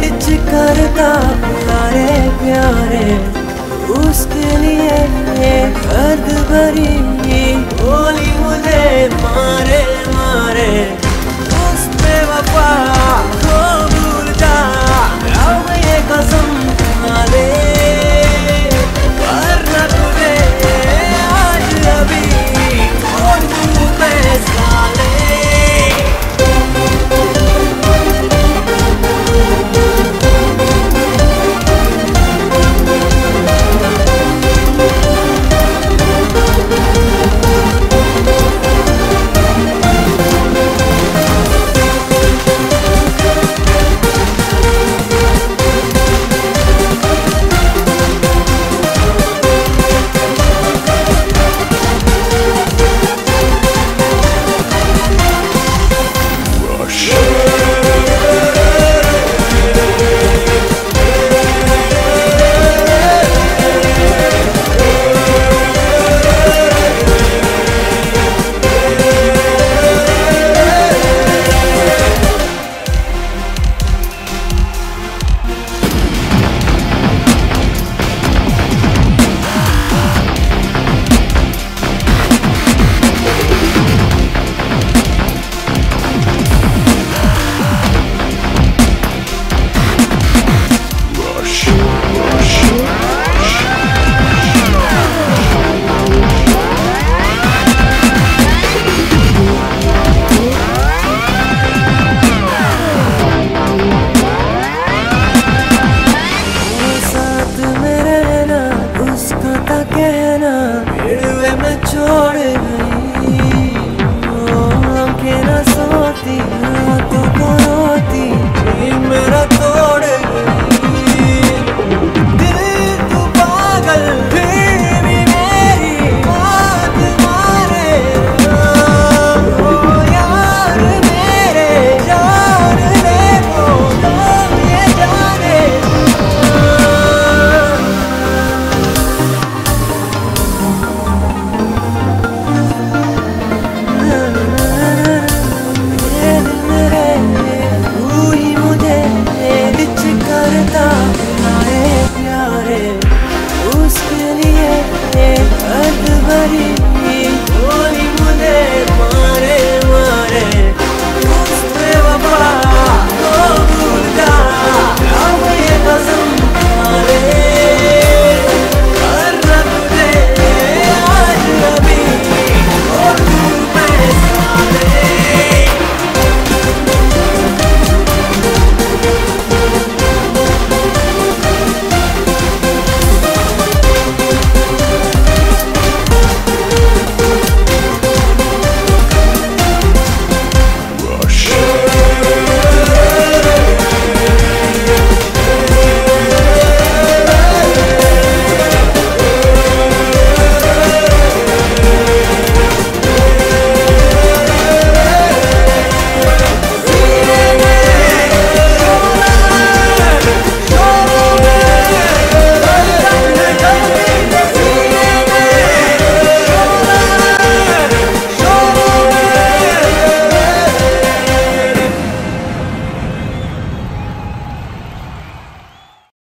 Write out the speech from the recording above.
ਵਿੱਚ ਕਰਦਾ ਪਿਆਰੇ ਪਿਆਰੇ ਉਸਕੇ ਲਈ ਹੱਦ ਭਰੀ बोली मुझे मारे corazón.